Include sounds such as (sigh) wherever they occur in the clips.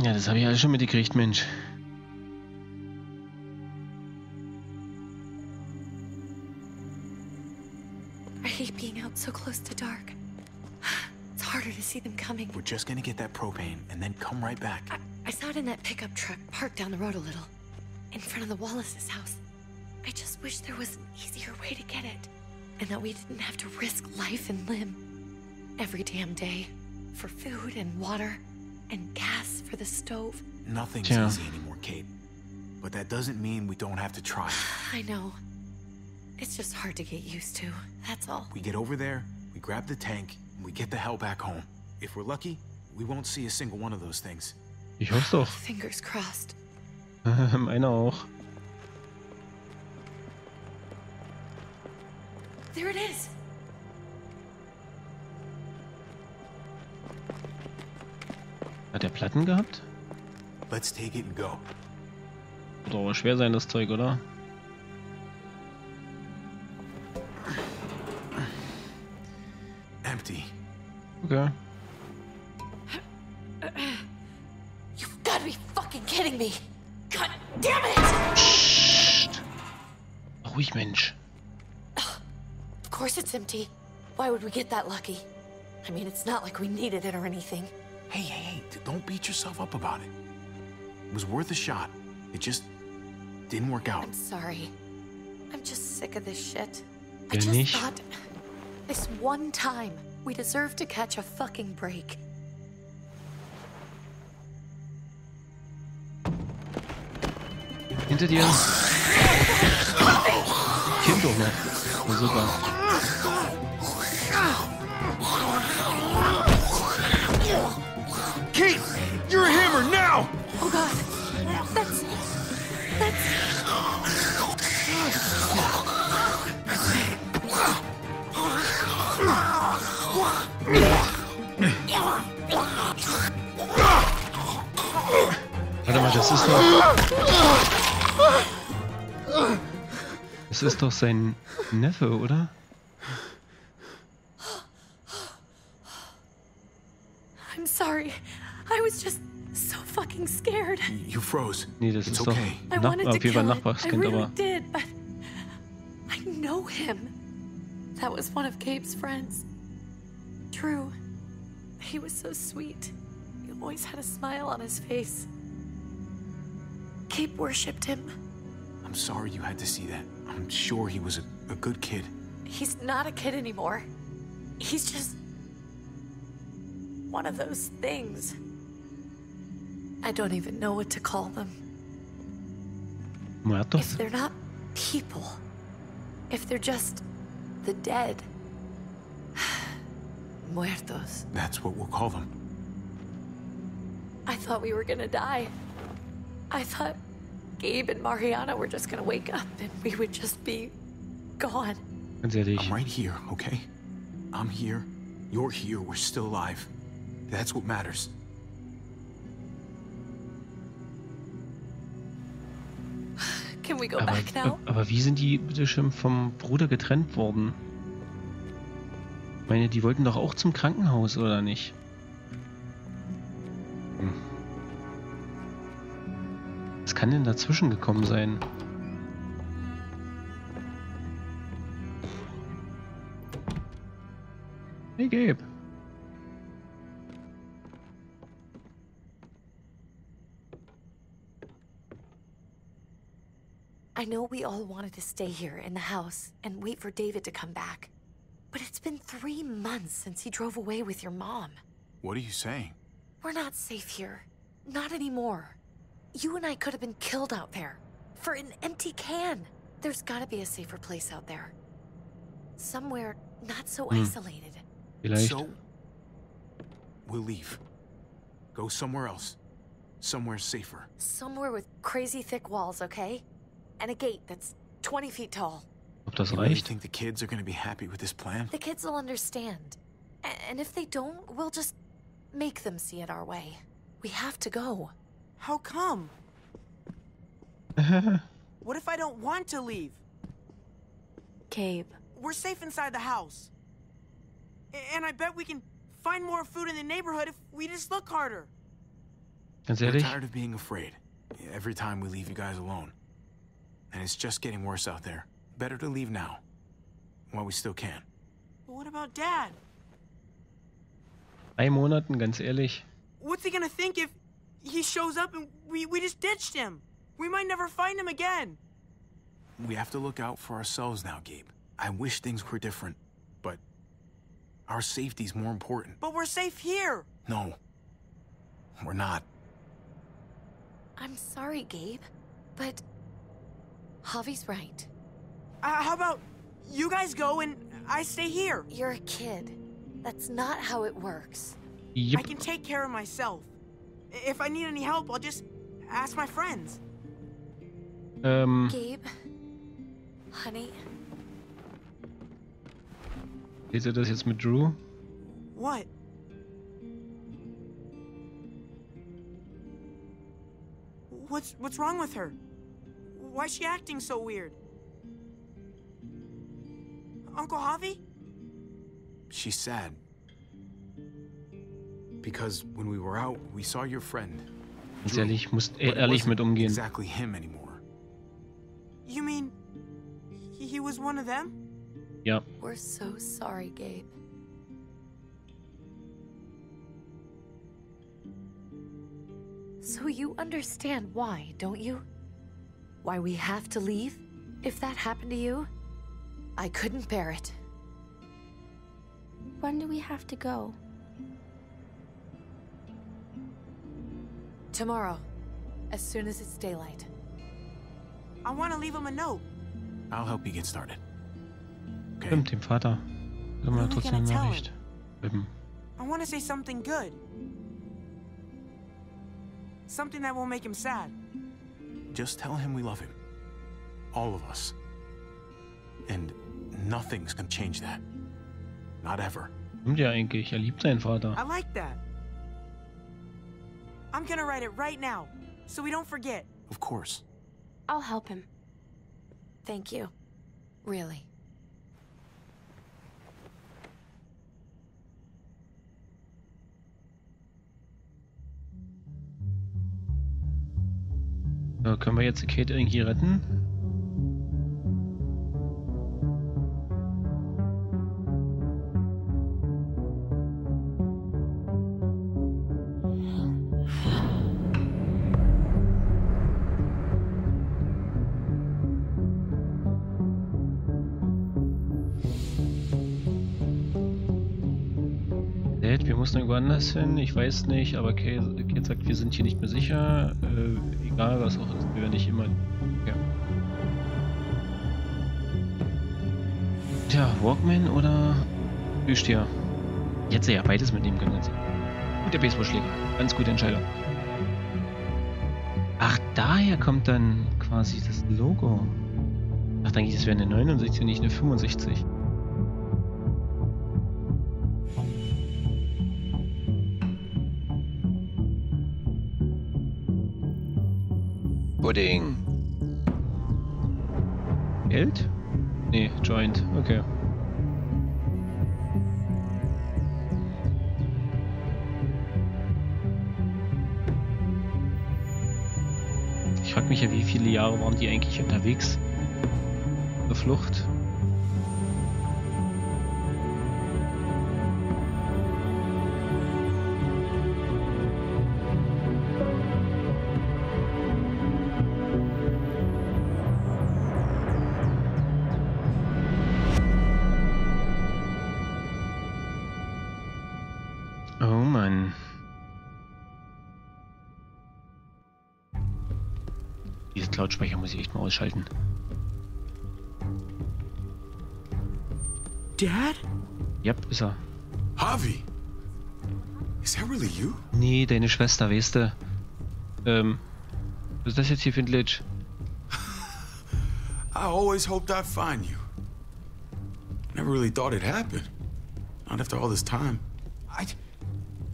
Ja, das habe ich alles schon mitgekriegt, Mensch. I hate being out so close to dark. It's harder to see them coming. We're just gonna get that propane and then come right back. I, I saw it in that pickup truck parked down the road a little, in front of the Wallace's house. I just wish there was an easier way to get it, and that we didn't have to risk life and limb every damn day for food and water and gas for the stove. Nothing's Yeah. easy anymore, Kate. But that doesn't mean we don't have to try. (sighs) I know. It's just hard to get used to. That's all. We get over there, we grab the tank, and we get the hell back home. If we're lucky, we won't see a single one of those things. Ich hoffe doch. Fingers crossed. (laughs) Meine auch. There it is. Hat er Platten gehabt? Let's take it and go. Wird aber schwer sein, das Zeug, oder? Empty. Okay. You've got to be fucking kidding me. God damn it! Ruhig, Mensch. Of course it's empty. Why would we get that lucky? I mean, it's not like we needed it or anything. Hey, hey, don't beat yourself up about it. It was worth a shot. It just didn't work out. I'm sorry. I'm just sick of this shit. I just thought this one time we deserve to catch a fucking break. Hinter dir. Kind doch noch. Na, super. Oh god. That's that's Warte mal, das ist doch. Das ist doch sein Neffe, oder? I'm sorry. I was just so fucking scared. You froze. Nee, das it's ist doch okay. I Nach wanted to auf jeden kill Fall it. I Nachbarskind, really aber. did, but I know him. That was one of Gabe's friends. True. He was so sweet. He always had a smile on his face. Gabe worshipped him. I'm sorry you had to see that. I'm sure he was a, a good kid. He's not a kid anymore. He's just one of those things. I don't even know what to call them. Muertos? If they're not people, if they're just the dead, (sighs) muertos. That's what we'll call them. I thought we were gonna die. I thought Gabe and Mariana were just gonna wake up and we would just be gone. I'm right here, okay? I'm here. You're here. We're still alive. That's what matters. Aber, aber wie sind die bitte schön vom Bruder getrennt worden? Ich meine, die wollten doch auch zum Krankenhaus, oder nicht? Hm. Was kann denn dazwischen gekommen sein? Hey, Gabe. Know we all wanted to stay here in the house and wait for David to come back. But it's been three months since he drove away with your mom. What are you saying? We're not safe here. Not anymore. You and I could have been killed out there. For an empty can. There's gotta be a safer place out there. Somewhere not so Hmm. isolated. Vielleicht. So, we'll leave. Go somewhere else. Somewhere safer. Somewhere with crazy thick walls, okay? And a gate that's 20 feet tall. Ob das You really reicht? think the kids are gonna be happy with this plan? The kids will understand. And if they don't, we'll just make them see it our way. We have to go. How come? (laughs) What if I don't want to leave? Gabe, We're safe inside the house. And I bet we can find more food in the neighborhood if we just look harder. Ganz We're ehrlich, tired of being afraid. Every time we leave you guys alone. And it's just getting worse out there. Better to leave now. While we still can. But what about Dad? drei Monaten, ganz ehrlich. What's he gonna think if he shows up and we, we just ditched him? We might never find him again. We have to look out for ourselves now, Gabe. I wish things were different, but our safety's more important. But we're safe here. No. We're not. I'm sorry, Gabe, but Javi's right. Uh, how about you guys go and I stay here? You're a kid. That's not how it works. I can take care of myself. If I need any help, I'll just ask my friends. Ähm, Gabe, honey, seht ihr das jetzt mit Drew? What? What's what's wrong with her? Why's she acting so weird? Uncle Javi? She's sad. Because when we were out, we saw your friend. Ganz ehrlich, musst but eh ehrlich mit umgehen. exactly him anymore. You mean he, he was one of them? Ja, we're so sorry, Gabe. So you understand why, don't you? Why we have to leave? If that happened to you, I couldn't bear it. When do we have to go? Tomorrow, as soon as it's daylight. I want to leave him a note. I'll help you get started. Okay? stimmt, dem Vater. Können wir What are we trotzdem eine gonna tell him? Nachricht schreiben. I want to say something good. Something that won't make him sad. Just tell him we love him. All of us. And nothing's gonna change that. Not ever. Stimmt ja eigentlich, er liebt seinen Vater. I like that. I'm gonna write it right now, so we don't forget. Of course. I'll help him. Thank you. Really. Können wir jetzt Kate irgendwie retten? Mussten irgendwo anders hin, ich weiß nicht, aber Kate, Kate sagt, wir sind hier nicht mehr sicher. Äh, egal was auch ist, wir werden nicht immer. Ja. Tja, Walkman oder Plüschtier? Jetzt ja beides mitnehmen können. Jetzt. Und der Baseballschläger. Ganz gute Entscheidung. Ach, daher kommt dann quasi das Logo. Ich dachte eigentlich, das wäre eine 69 und nicht eine 65. Pudding. Geld? Nee, Joint. Okay. Ich frag mich ja, wie viele Jahre waren die eigentlich unterwegs? Zur Flucht? Ausschalten. Dad? Yep, ist er. Javi! Is that really you? Nee, deine Schwester, weißt du. Ähm, was ist das jetzt hier für ein Glitch? (laughs) I always hoped I'd find you. Never really thought it'd happen. Not after all this time. I,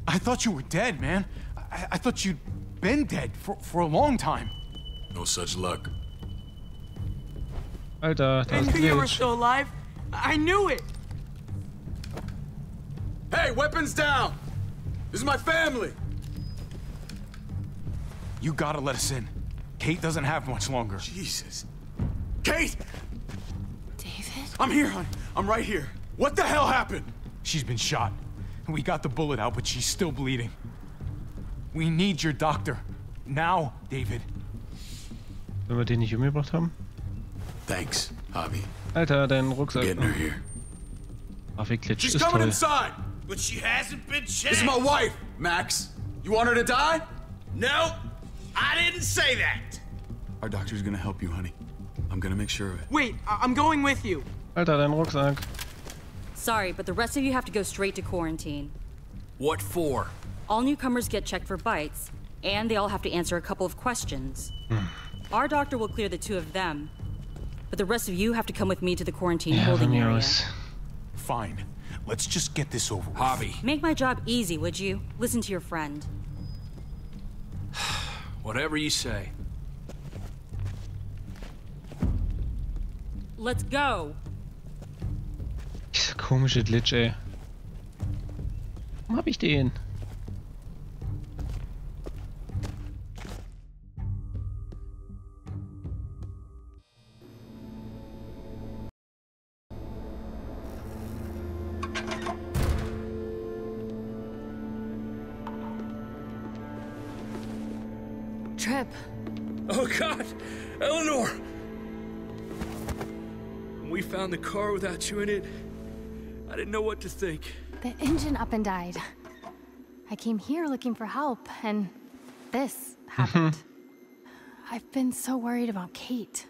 I thought you were dead, man. I, I thought you'd been dead for, for a long time. No such luck. Alter, da I ist ein knew you were still alive. I knew it. Hey, weapons down! This is my family! You gotta let us in. Kate doesn't have much longer. Jesus. Kate! David? I'm here, hon. I'm right here. What the hell happened? She's been shot. We got the bullet out, but she's still bleeding. We need your doctor. Now, David. Wenn wir den nicht umgebracht haben. Thanks, Javi. Alter, uh, dein Rucksack. Getting her here. Grafikglitch She's ist coming toll. inside! But she hasn't been checked. This is my wife, Max. You want her to die? No, I didn't say that. Our doctor's gonna help you, honey. I'm gonna make sure of it. Wait, I- I'm going with you. Alter, uh, dein Rucksack. Sorry, but the rest of you have to go straight to quarantine. What for? All newcomers get checked for bites, and they all have to answer a couple of questions. Hmm. Our doctor will clear the two of them, but the rest of you have to come with me to the quarantine Ja, von holding mir area. aus. Fine. Let's just get this over with. Javi, Make my job easy, would you? Listen to your friend. (sighs) whatever you say. Let's go! Dieser komische Glitch, ey. Warum hab ich den? Tripp. Oh God, Eleanor! When we found the car without you in it, I didn't know what to think. The engine up and died. I came here looking for help, and this (laughs) happened. I've been so worried about Kate.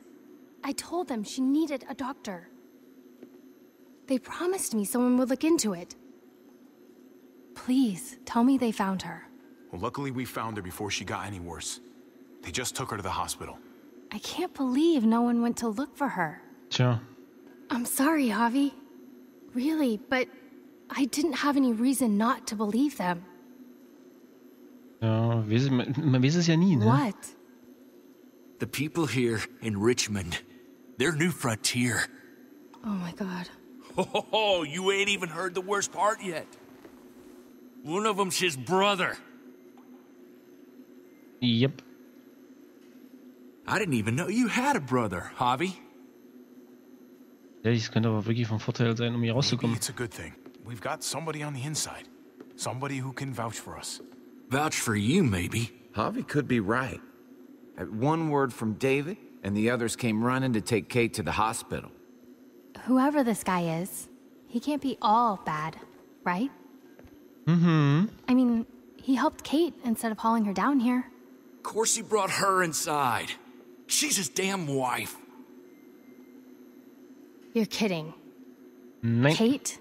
I told them she needed a doctor. They promised me someone would look into it. Please, tell me they found her. Well, luckily we found her before she got any worse. They just took her to the hospital. I can't believe no one went to look for her. Tja. I'm sorry, Javi. Really, but I didn't have any reason not to believe them. Ja, weiß, man, man weiß es ja nie, ne? What? The people here in Richmond, they're New Frontier. Oh my god. Oh, you ain't even heard the worst part yet. One of them's his brother. Yep. I didn't even know you had a brother, Javi. Ja, das könnte aber wirklich von Vorteil sein, um hier Maybe rauszukommen. it's a good thing. We've got somebody on the inside. Somebody who can vouch for us. Vouch for you, maybe. Javi could be right. At one word from David, and the others came running to take Kate to the hospital. Whoever this guy is, he can't be all bad, right? Mm-hmm. I mean, he helped Kate instead of hauling her down here. Of course he brought her inside. She's his damn wife. You're kidding. Nein. Kate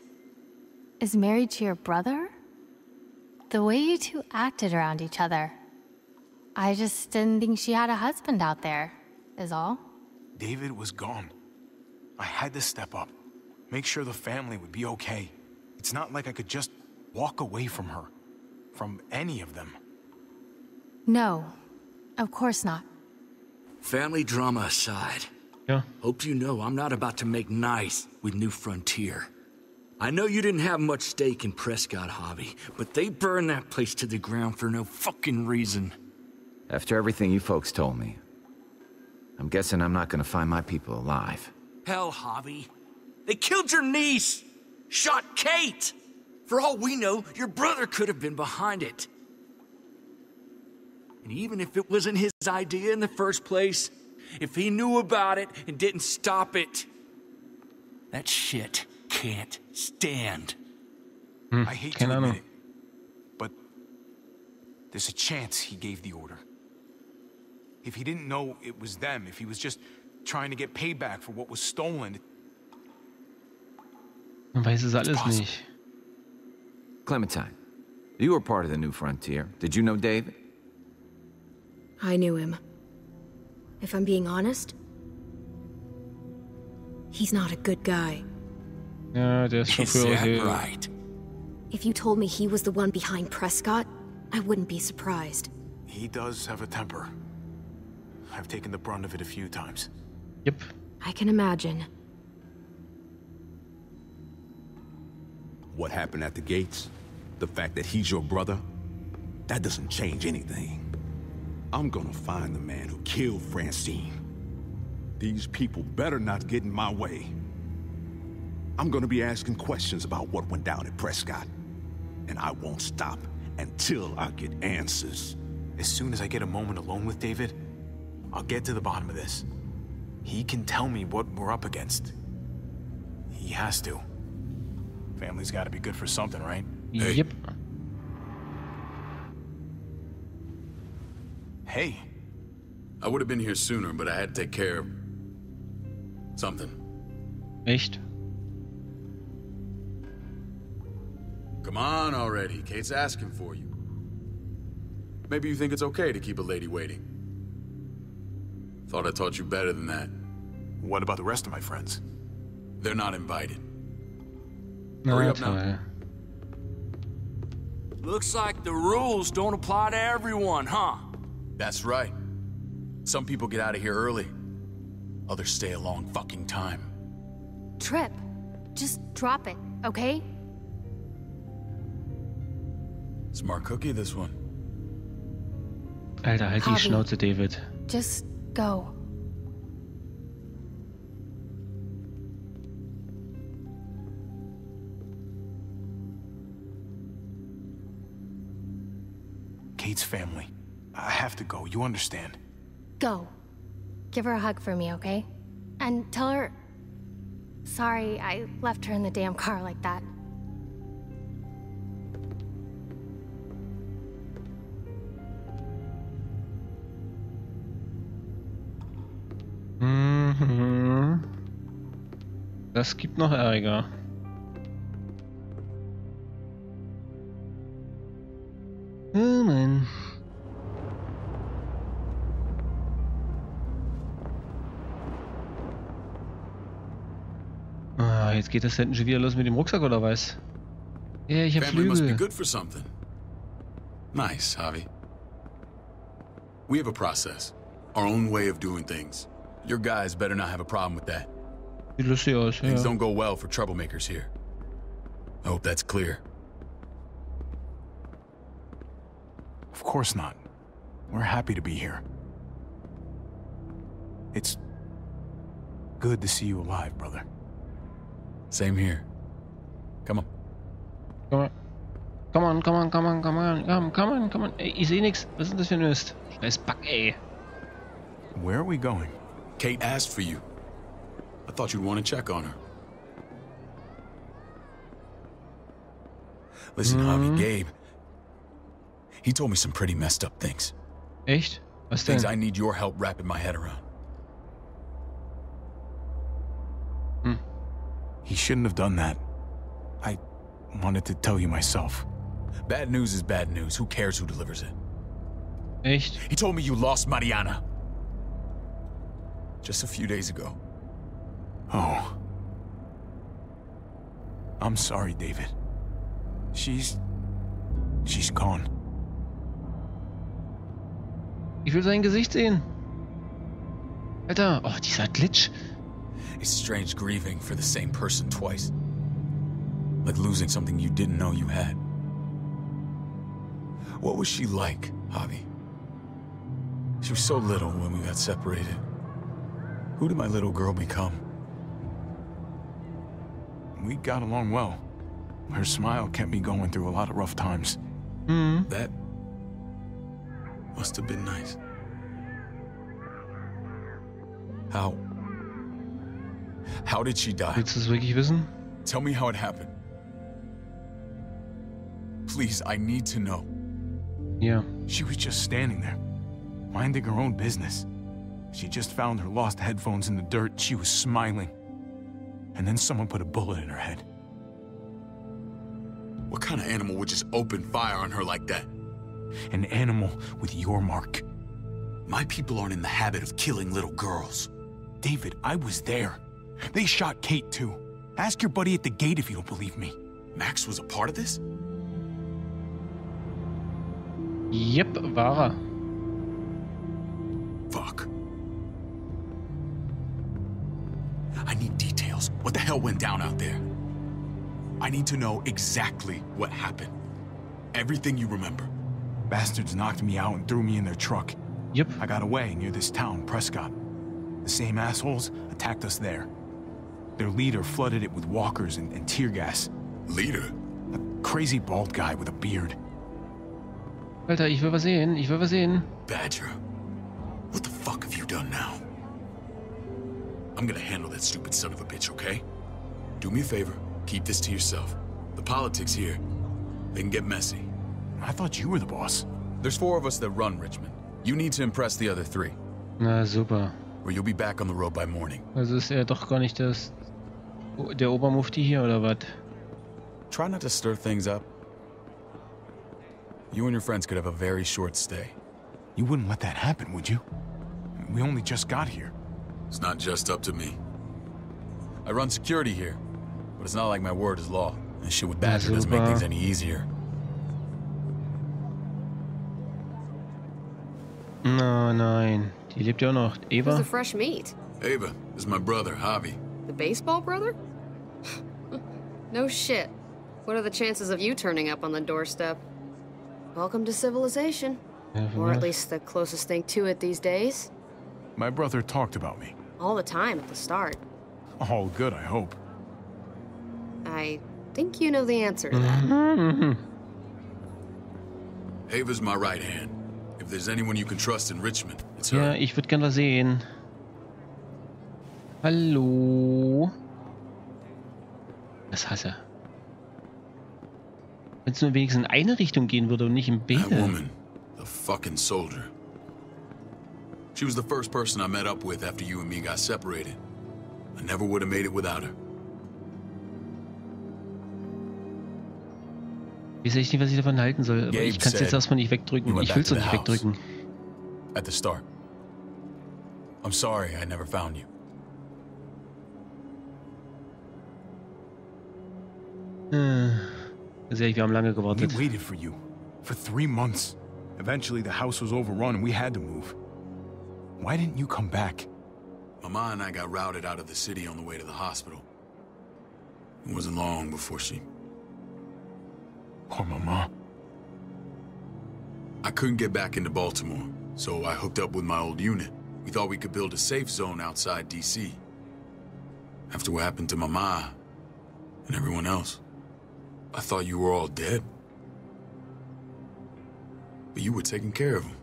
is married to your brother? The way you two acted around each other. I just didn't think she had a husband out there, is all. David was gone. I had to step up. Make sure the family would be okay. It's not like I could just walk away from her. From any of them. No, of course not. Family drama aside, Ja. hope you know I'm not about to make nice with New Frontier. I know you didn't have much stake in Prescott Javi, but they burned that place to the ground for no fucking reason. After everything you folks told me, I'm guessing I'm not gonna find my people alive. Hell, Javi. They killed your niece! Shot Kate! For all we know, your brother could have been behind it. And even if it wasn't his idea in the first place, if he knew about it and didn't stop it, that shit can't stand. I hate to admit it. But there's a chance he gave the order. If he didn't know it was them, if he was just trying to get payback for what was stolen, Man weiß es alles possible. nicht. Clementine, you were part of the New Frontier. Did you know David? I knew him. If I'm being honest, he's not a good guy. Ja, der ist schon Is that hier. right? If you told me he was the one behind Prescott, I wouldn't be surprised. he does have a temper. I've taken the brunt of it a few times. Yep. I can imagine. What happened at the gates, the fact that he's your brother, that doesn't change anything. I'm gonna find the man who killed Francine. These people better not get in my way. I'm gonna be asking questions about what went down at Prescott. And I won't stop until I get answers. As soon as I get a moment alone with David, I'll get to the bottom of this. He can tell me what we're up against. He has to. Family's gotta be good for something, right? Yep. Hey. I would have been here sooner, but I had to take care of something. Echt? Come on already. Kate's asking for you. Maybe you think it's okay to keep a lady waiting. Thought I taught you better than that. What about the rest of my friends? They're not invited. Na Hurry up now. toll. Looks like the rules don't apply to everyone, huh? That's right. Some people get out of here early. Others stay a long fucking time. Tripp, just drop it, okay? Smart cookie, this one. Alter, halt die Schnauze, David. Just go. Kate's family. I have to go, you understand? Go. Give her a hug for me, okay? And tell her. Sorry, I left her in the damn car like that. Das gibt noch Ärger. Oh Mann. Ah, jetzt geht das hinten schon wieder los mit dem Rucksack oder was? Ja, ich hab Family must be Flügel. good for something. Nice, Javi. We have a process. Our own way of doing things. Your guys better not have a problem with that. Things don't go well for troublemakers here. I hope that's clear. Of course not. We're happy to be here. It's good to see you alive, brother. Same here. Come on. Come on. Come on, come on, come on, come on, come, come on, come on. Ey, ich seh nix. Was ist denn das für ein Mist? Scheiß Back, ey. Where are we going? Kate asked for you. I thought you'd want to check on her. Listen, Javi, Gabe. He told me some pretty messed up things. Echt? Was? Things I need your help wrapping my head around. Hmm. He shouldn't have done that. I wanted to tell you myself. Bad news is bad news. Who cares who delivers it? Echt? He told me you lost Mariana. Just a few days ago. Oh. I'm sorry, David. She's. She's gone. Ich will sein Gesicht sehen. Alter, oh, dieser Glitch. It's strange grieving for the same person twice. Like losing something you didn't know you had. What was she like, Javi? She was so little when we got separated. Who did my little girl become? We got along well. Her smile kept me going through a lot of rough times. Mhm. That must have been nice. How? How did she die? Willst du es wirklich wissen? Tell me how it happened. Please, I need to know. Yeah. She was just standing there, minding her own business. She just found her lost headphones in the dirt. She was smiling. And then someone put a bullet in her head. What kind of animal would just open fire on her like that? An animal with your mark. My people aren't in the habit of killing little girls. David, I was there. They shot Kate too. Ask your buddy at the gate if you don't believe me. Max was a part of this? Yep, war er. Fuck. I need details. What the hell went down out there? I need to know exactly what happened. Everything you remember. Bastards knocked me out and threw me in their truck. Yep. I got away near this town, Prescott. The same assholes attacked us there. Their leader flooded it with walkers and, and tear gas. Leader? A crazy bald guy with a beard. Alter, ich will was sehen. Ich will was sehen. Badger, what the fuck have you done now? I'm gonna handle that stupid son of a bitch, okay? Do me a favor, keep this to yourself. The politics here, they can get messy. I thought you were the boss. There's four of us that run Richmond. You need to impress the other three. Na super. Or you'll be back on the road by morning. Also ist er doch gar nicht das der Obermufti hier oder was? Try not to stir things up. You and your friends could have a very short stay. You wouldn't let that happen, would you? We only just got here. It's not just up to me. I run security here, but it's not like my word is law. And shit with Badger doesn't make things any easier. No, nein. Die lebt ja auch noch. Who's Ava? the fresh meat? Ava this is my brother, Javi. The baseball brother? (laughs) no shit. What are the chances of you turning up on the doorstep? Welcome to civilization. Or at least the closest thing to it these days. My brother talked about me. All the time at the start. All good, I hope. I think you know the answer to that. (laughs) Ava's my right hand. If there's anyone you can trust in Richmond, it's her. Ja, ich würde gerne was sehen. Hallo? Das hasse. Wenn es nur wenigstens in eine Richtung gehen würde und nicht in That beide. woman, the fucking soldier. She was the first person I met up with after you and me got separated. I never would have made it without her. Ich weiß echt nicht, was ich davon halten soll, aber Gabe ich kann es jetzt erstmal nicht you wegdrücken. Ich will es nicht wegdrücken. At the start. I'm sorry I never found you. Äh, Ganz ehrlich, wir haben lange We gewartet. waited for you. For three months. Eventually, the house was overrun and we had to move. Why didn't you come back? Mama and I got routed out of the city on the way to the hospital. It wasn't long before she. Poor Mama. I couldn't get back into Baltimore, so I hooked up with my old unit. We thought we could build a safe zone outside DC. After what happened to Mama and everyone else, I thought you were all dead. But you were taking care of them,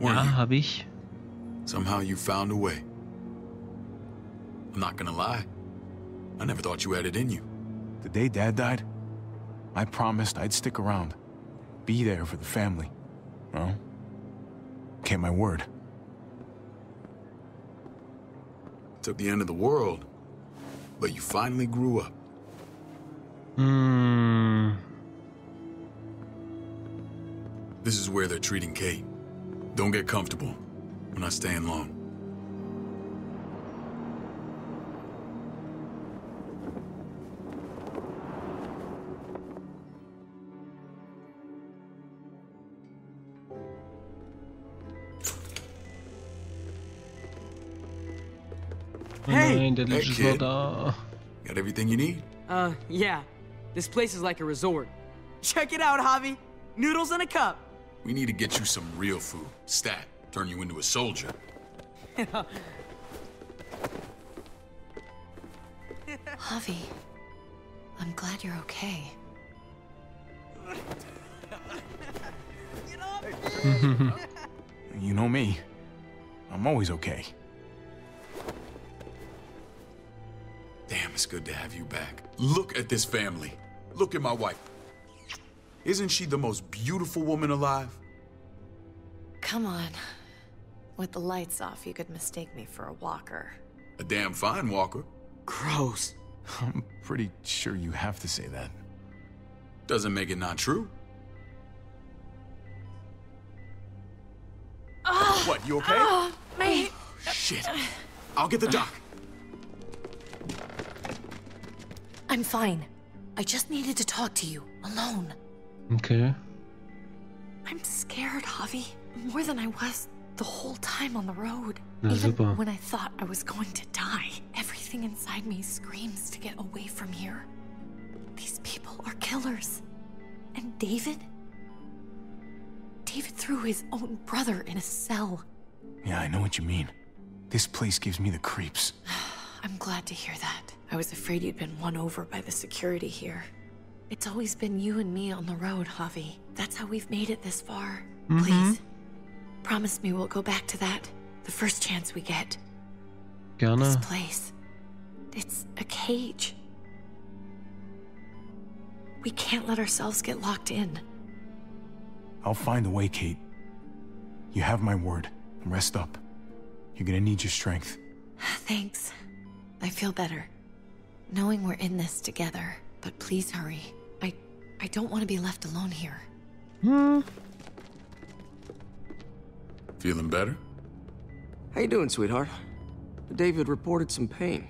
weren't Ja, you? habe ich. Somehow you found a way. I'm not gonna lie. I never thought you had it in you. The day Dad died, I promised I'd stick around. Be there for the family. Well, kept my word. Took the end of the world, but you finally grew up. Hmm. This is where they're treating Kate. Don't get comfortable. We're not staying long. Hey! nein, Hey, Licht ist noch kid. Got everything you need? Uh, yeah. This place is like a resort. Check it out, Javi. Noodles in a cup. We need to get you some real food. Stat. Turn you into a soldier. (laughs) Javi, I'm glad you're okay. (laughs) You know me. I'm always okay. Damn, it's good to have you back. Look at this family. Look at my wife. Isn't she the most beautiful woman alive? Come on. With the lights off, you could mistake me for a walker. A damn fine walker. Gross. (laughs) I'm pretty sure you have to say that. Doesn't make it not true. Ah! What, you okay? Ah, My... Oh, shit. I'll get the doc. I'm fine. I just needed to talk to you, alone. Okay. I'm scared, Javi. More than I was the whole time on the road. Na, Even super. when I thought I was going to die, everything inside me screams to get away from here. These people are killers. And David? David threw his own brother in a cell. Yeah, I know what you mean. This place gives me the creeps. (sighs) I'm glad to hear that. I was afraid you'd been won over by the security here. It's always been you and me on the road, Javi. That's how we've made it this far. Mm -hmm. Please, promise me we'll go back to that the first chance we get. Gerne. This place, it's a cage. We can't let ourselves get locked in. I'll find a way, Kate. You have my word. Rest up. You're gonna need your strength. (sighs) Thanks. I feel better. Knowing we're in this together. But please hurry. I I don't want to be left alone here. Hmm. Feeling better? How you doing, sweetheart? David reported some pain.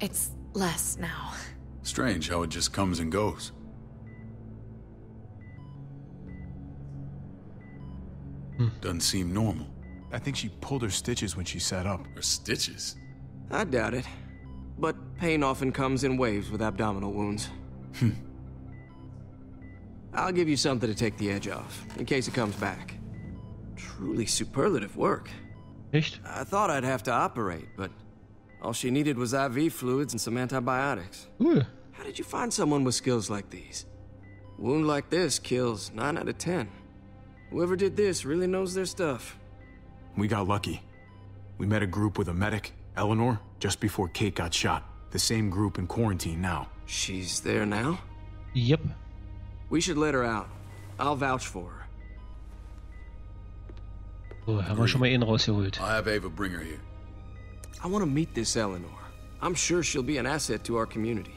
It's less now. Strange how it just comes and goes. Hmm. Doesn't seem normal. I think she pulled her stitches when she sat up. Her stitches? I doubt it. But pain often comes in waves with abdominal wounds. Hmm. I'll give you something to take the edge off, in case it comes back. Truly superlative work. Echt? I thought I'd have to operate, but all she needed was IV fluids and some antibiotics. Ooh. How did you find someone with skills like these? wound like this kills 9 out of 10. Whoever did this really knows their stuff. We got lucky. We met a group with a medic, Eleanor, just before Kate got shot. The same group in quarantine now. She's there now? Yep. We should let her out. I'll vouch for her. So, haben wir schon mal ihn rausgeholt. I'll have Ava bring her here. I want to meet this Eleanor. I'm sure she'll be an asset to our community.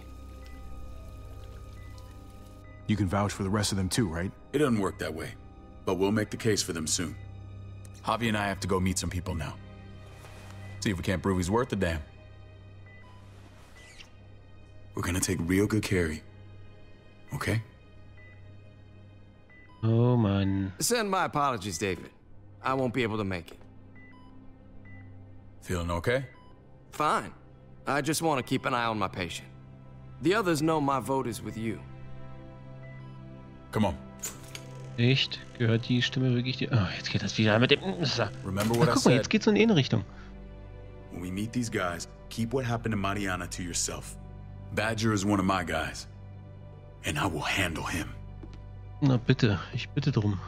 You can vouch for the rest of them too, right? It doesn't work that way. But we'll make the case for them soon. Javi and I have to go meet some people now. See if we can't prove he's worth the damn. We're gonna take real good care of you. Okay? Oh, man. Send my apologies, David. I won't be able to make it. Feeling okay? Fine. I just want to keep an eye on my patient. The others know my vote is with you. Come on. Echt? Gehört die Stimme wirklich dir? Oh, jetzt geht das wieder mit dem... Remember what Ach, I guck mal, jetzt geht's in eine Richtung. When we meet these guys, keep what happened to Mariana to yourself. Badger is one of my guys. And I will handle him. Na bitte, ich bitte drum.